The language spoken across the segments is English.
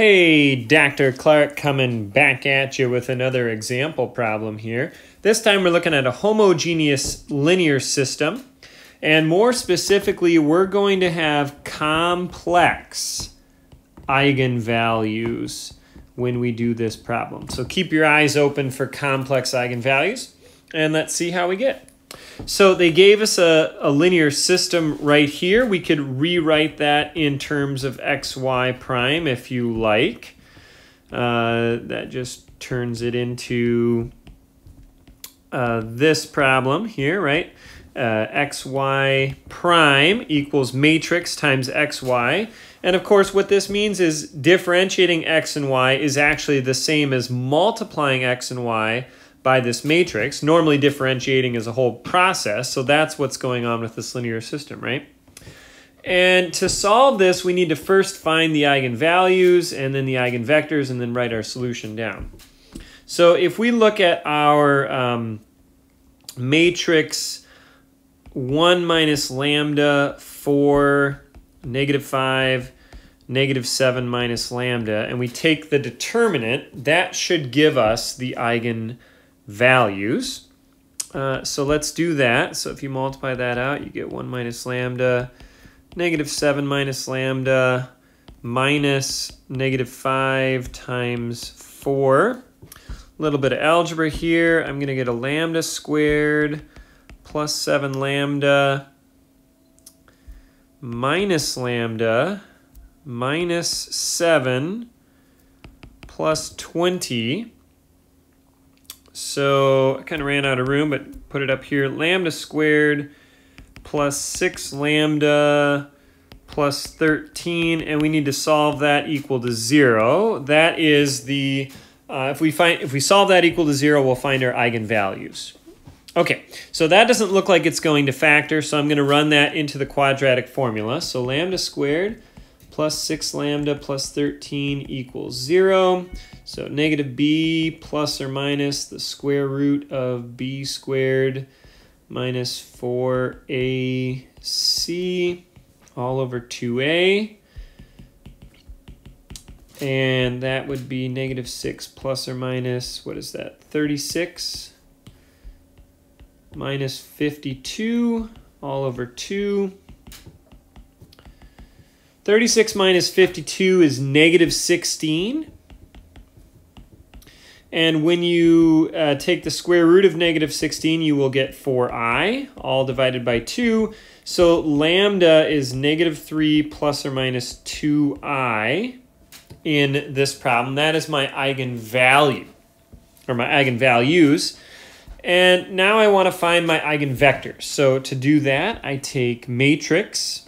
Hey, Dr. Clark coming back at you with another example problem here. This time we're looking at a homogeneous linear system. And more specifically, we're going to have complex eigenvalues when we do this problem. So keep your eyes open for complex eigenvalues and let's see how we get. So they gave us a, a linear system right here. We could rewrite that in terms of xy prime if you like. Uh, that just turns it into uh, this problem here, right? Uh, xy prime equals matrix times xy. And of course, what this means is differentiating x and y is actually the same as multiplying x and y by this matrix, normally differentiating is a whole process. So that's what's going on with this linear system, right? And to solve this, we need to first find the eigenvalues and then the eigenvectors and then write our solution down. So if we look at our um, matrix 1 minus lambda 4, negative 5, negative 7 minus lambda, and we take the determinant, that should give us the eigen values. Uh, so let's do that. So if you multiply that out, you get 1 minus lambda, negative 7 minus lambda, minus negative 5 times 4. A little bit of algebra here. I'm going to get a lambda squared plus 7 lambda minus lambda minus 7 plus 20 so I kind of ran out of room, but put it up here. Lambda squared plus 6 lambda plus 13, and we need to solve that equal to 0. That is the, uh, if, we find, if we solve that equal to 0, we'll find our eigenvalues. Okay, so that doesn't look like it's going to factor, so I'm going to run that into the quadratic formula. So lambda squared plus 6 lambda plus 13 equals 0. So negative b plus or minus the square root of b squared minus 4ac all over 2a. And that would be negative 6 plus or minus, what is that, 36 minus 52 all over 2 36 minus 52 is negative 16. And when you uh, take the square root of negative 16, you will get 4i, all divided by 2. So lambda is negative 3 plus or minus 2i in this problem. That is my eigenvalue, or my eigenvalues. And now I want to find my eigenvectors. So to do that, I take matrix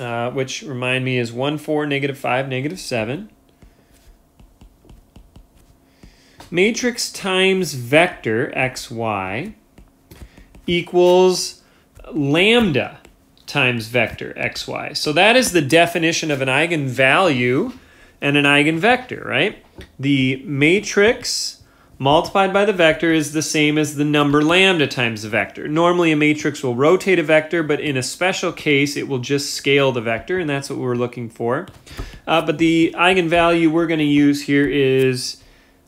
uh, which remind me is 1, 4, negative 5, negative 7. Matrix times vector xy equals lambda times vector xy. So that is the definition of an eigenvalue and an eigenvector, right? The matrix multiplied by the vector is the same as the number lambda times the vector. Normally a matrix will rotate a vector, but in a special case it will just scale the vector, and that's what we're looking for. Uh, but the eigenvalue we're going to use here is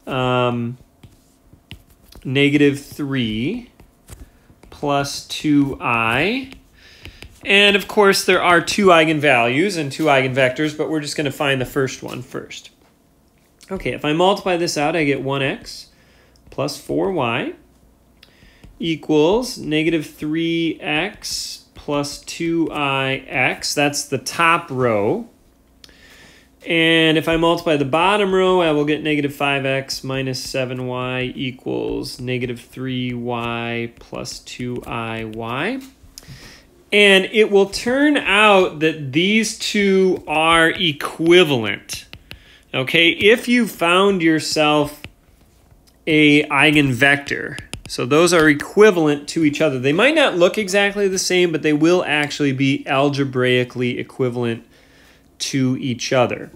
um, negative 3 plus 2i. And of course there are two eigenvalues and two eigenvectors, but we're just going to find the first one first. Okay, if I multiply this out, I get 1x plus 4y equals negative 3x plus 2ix. That's the top row. And if I multiply the bottom row, I will get negative 5x minus 7y equals negative 3y plus 2iy. And it will turn out that these two are equivalent. Okay, if you found yourself a eigenvector. So those are equivalent to each other. They might not look exactly the same, but they will actually be algebraically equivalent to each other.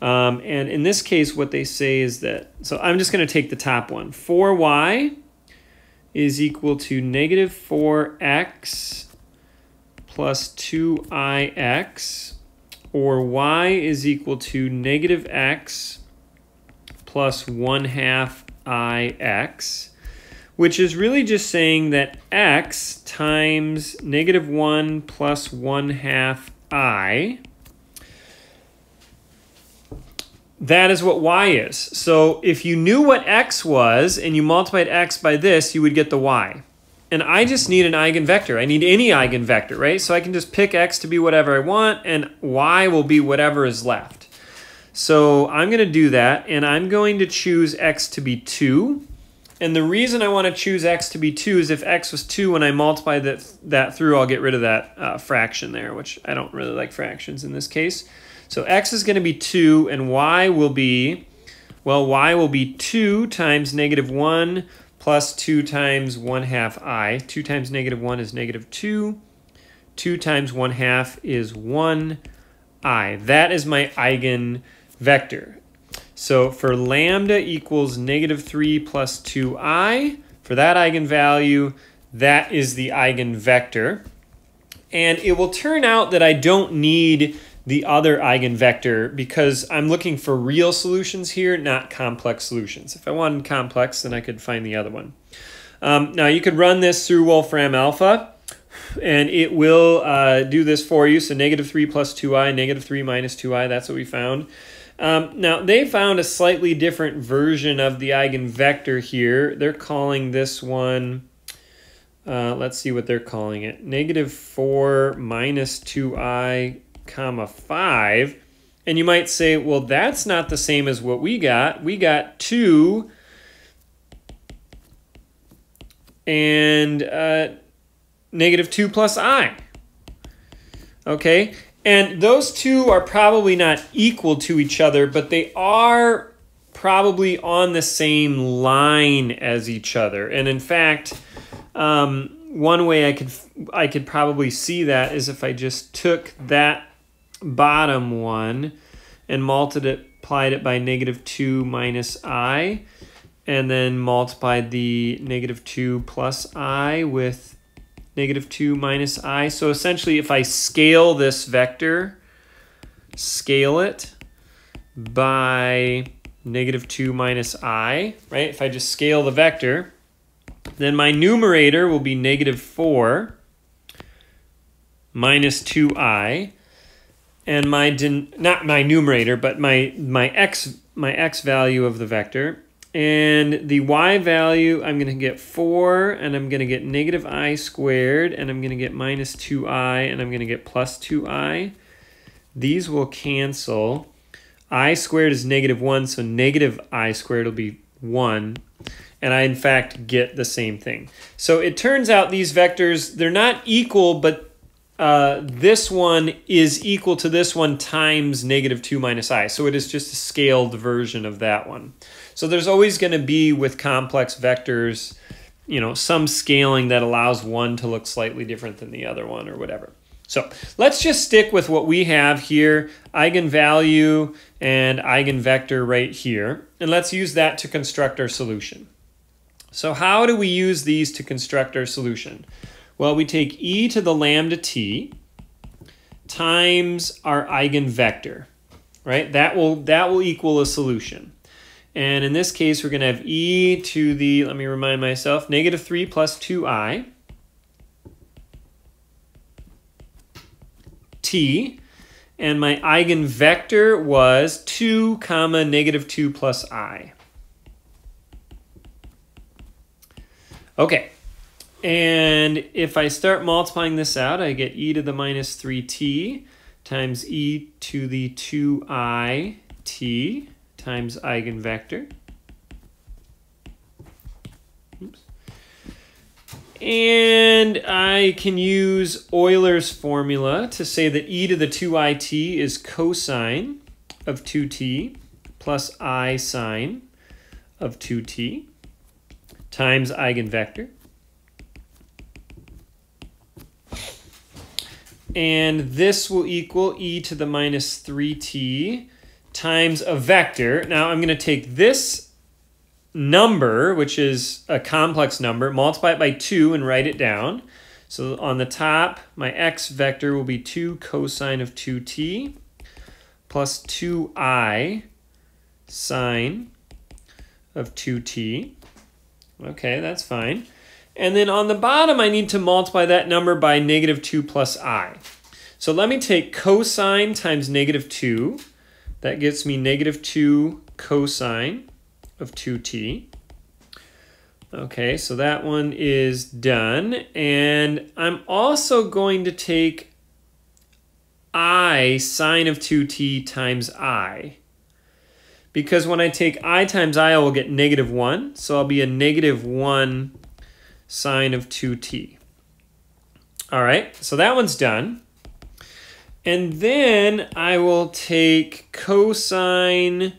Um, and in this case, what they say is that, so I'm just going to take the top one. 4y is equal to negative 4x plus 2ix or y is equal to negative x plus 1 half ix, which is really just saying that x times negative 1 plus 1 half i, that is what y is. So if you knew what x was and you multiplied x by this, you would get the y. And I just need an eigenvector. I need any eigenvector, right? So I can just pick x to be whatever I want and y will be whatever is left. So I'm going to do that, and I'm going to choose x to be 2. And the reason I want to choose x to be 2 is if x was 2, when I multiply that, that through, I'll get rid of that uh, fraction there, which I don't really like fractions in this case. So x is going to be 2, and y will be, well, y will be 2 times negative 1 plus 2 times 1 half i. 2 times negative 1 is negative 2. 2 times 1 half is 1 i. That is my eigen vector. So for lambda equals negative 3 plus 2i, for that eigenvalue, that is the eigenvector. And it will turn out that I don't need the other eigenvector because I'm looking for real solutions here, not complex solutions. If I wanted complex, then I could find the other one. Um, now you could run this through Wolfram Alpha and it will uh, do this for you. So negative 3 plus 2i, negative 3 minus 2i, that's what we found. Um, now, they found a slightly different version of the eigenvector here. They're calling this one, uh, let's see what they're calling it, negative 4 minus 2i comma 5. And you might say, well, that's not the same as what we got. We got 2 and uh, negative 2 plus i. Okay, and those two are probably not equal to each other, but they are probably on the same line as each other. And in fact, um, one way I could I could probably see that is if I just took that bottom one and multiplied it by negative 2 minus i, and then multiplied the negative 2 plus i with negative 2 minus i. So essentially, if I scale this vector, scale it by negative 2 minus i, right? If I just scale the vector, then my numerator will be negative 4 minus 2i, and my not my numerator, but my my x my x value of the vector and the y value, I'm going to get 4, and I'm going to get negative i squared, and I'm going to get minus 2i, and I'm going to get plus 2i. These will cancel. i squared is negative 1, so negative i squared will be 1. And I, in fact, get the same thing. So it turns out these vectors, they're not equal, but uh, this one is equal to this one times negative 2 minus i. So it is just a scaled version of that one. So there's always going to be with complex vectors, you know, some scaling that allows one to look slightly different than the other one or whatever. So let's just stick with what we have here, eigenvalue and eigenvector right here. And let's use that to construct our solution. So how do we use these to construct our solution? Well, we take e to the lambda t times our eigenvector, right? That will, that will equal a solution. And in this case, we're going to have e to the, let me remind myself, negative 3 plus 2i t. And my eigenvector was 2 comma negative 2 plus i. Okay. And if I start multiplying this out, I get e to the minus 3t times e to the 2i t times eigenvector. Oops. And I can use Euler's formula to say that e to the 2it is cosine of 2t plus i sine of 2t times eigenvector. And this will equal e to the minus 3t times a vector. Now I'm going to take this number, which is a complex number, multiply it by 2 and write it down. So on the top, my x vector will be 2 cosine of 2t. plus 2i sine of 2t. Okay, that's fine. And then on the bottom, I need to multiply that number by negative 2 plus i. So let me take cosine times negative 2. That gets me negative 2 cosine of 2t. Okay, so that one is done. And I'm also going to take i sine of 2t times i. Because when I take i times i, I will get negative 1. So I'll be a negative 1 sine of 2t. All right, so that one's done. And then I will take cosine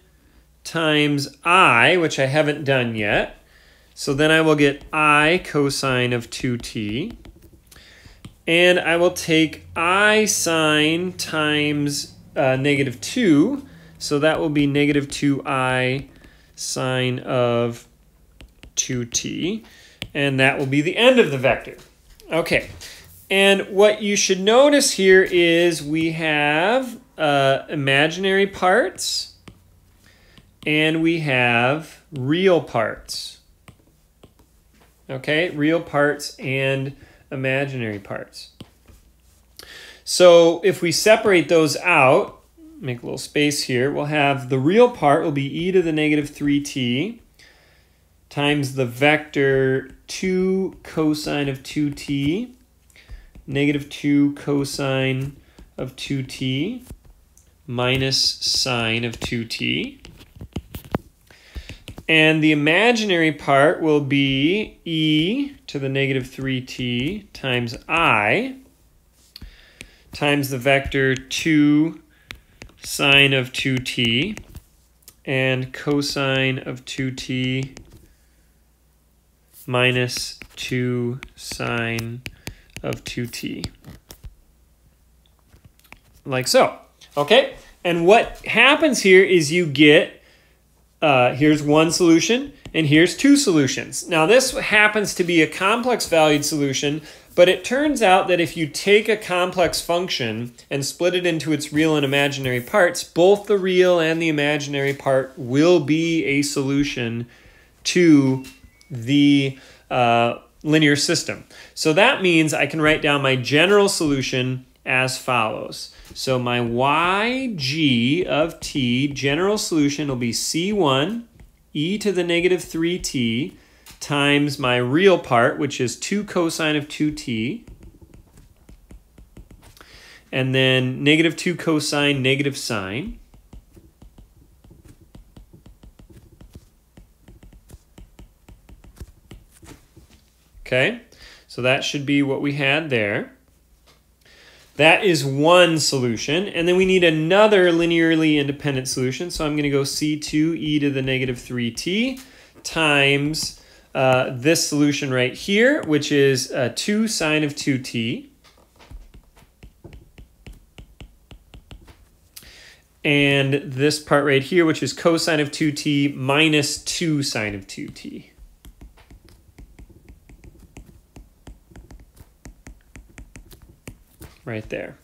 times i, which I haven't done yet. So then I will get i cosine of 2t. And I will take i sine times uh, negative 2. So that will be negative 2i sine of 2t and that will be the end of the vector. Okay, and what you should notice here is we have uh, imaginary parts and we have real parts. Okay, real parts and imaginary parts. So if we separate those out, make a little space here, we'll have the real part will be e to the negative 3t times the vector 2 cosine of 2t, negative 2 cosine of 2t, minus sine of 2t. And the imaginary part will be e to the negative 3t times i times the vector 2 sine of 2t and cosine of 2t minus 2 sine of 2t. Like so. Okay? And what happens here is you get, uh, here's one solution, and here's two solutions. Now this happens to be a complex valued solution, but it turns out that if you take a complex function and split it into its real and imaginary parts, both the real and the imaginary part will be a solution to the uh, linear system. So that means I can write down my general solution as follows. So my yg of t general solution will be c1 e to the negative 3t times my real part, which is 2 cosine of 2t, and then negative 2 cosine, negative sine, Okay, so that should be what we had there. That is one solution. And then we need another linearly independent solution. So I'm going to go C2 e to the negative 3t times uh, this solution right here, which is uh, 2 sine of 2t. And this part right here, which is cosine of 2t minus 2 sine of 2t. Right there.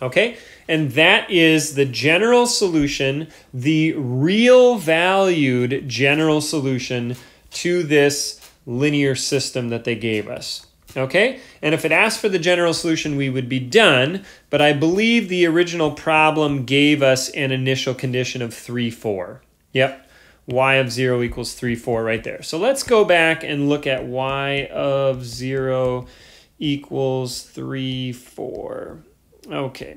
Okay, and that is the general solution, the real valued general solution to this linear system that they gave us. Okay, and if it asked for the general solution, we would be done, but I believe the original problem gave us an initial condition of 3, 4. Yep, y of 0 equals 3, 4 right there. So let's go back and look at y of 0 equals 3, 4. Okay,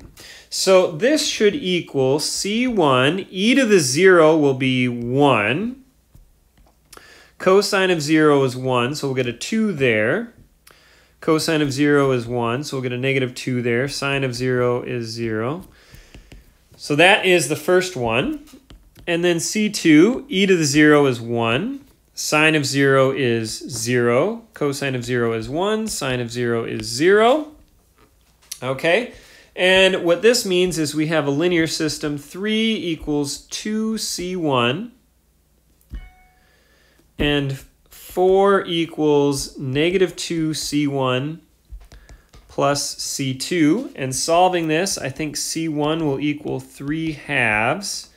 so this should equal C1, e to the 0 will be 1. Cosine of 0 is 1, so we'll get a 2 there. Cosine of 0 is 1, so we'll get a negative 2 there. Sine of 0 is 0. So that is the first one. And then C2, e to the 0 is 1. Sine of 0 is 0. Cosine of 0 is 1. Sine of 0 is 0. Okay, and what this means is we have a linear system. 3 equals 2c1. And 4 equals negative 2c1 plus C2. And solving this, I think C1 will equal 3 halves.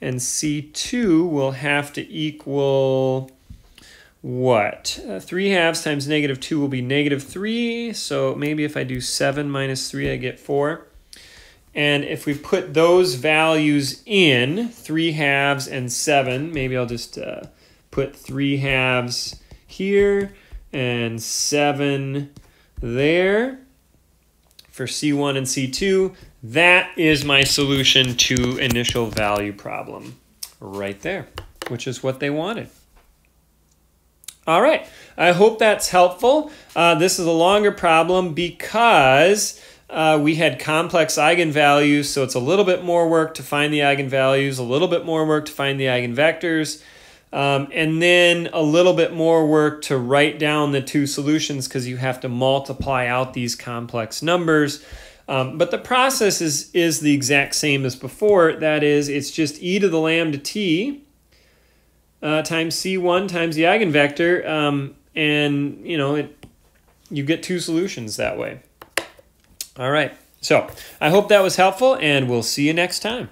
And C2 will have to equal what? Uh, 3 halves times negative 2 will be negative 3. So maybe if I do 7 minus 3, I get 4. And if we put those values in, 3 halves and 7, maybe I'll just uh, put 3 halves here and 7 there for C1 and C2. That is my solution to initial value problem right there, which is what they wanted. All right, I hope that's helpful. Uh, this is a longer problem because uh, we had complex eigenvalues, so it's a little bit more work to find the eigenvalues, a little bit more work to find the eigenvectors, um, and then a little bit more work to write down the two solutions because you have to multiply out these complex numbers. Um, but the process is, is the exact same as before. That is, it's just e to the lambda t uh, times c1 times the eigenvector, um, and you know it. You get two solutions that way. All right. So I hope that was helpful, and we'll see you next time.